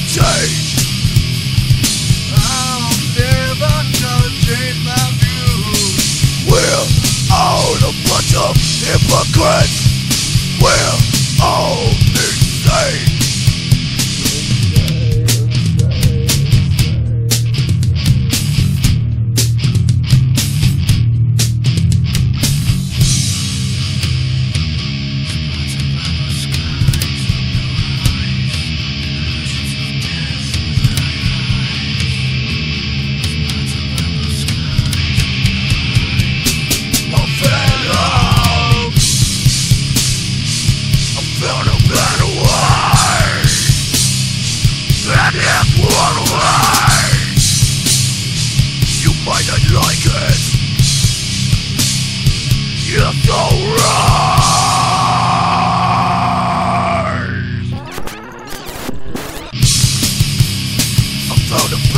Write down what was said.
change. explode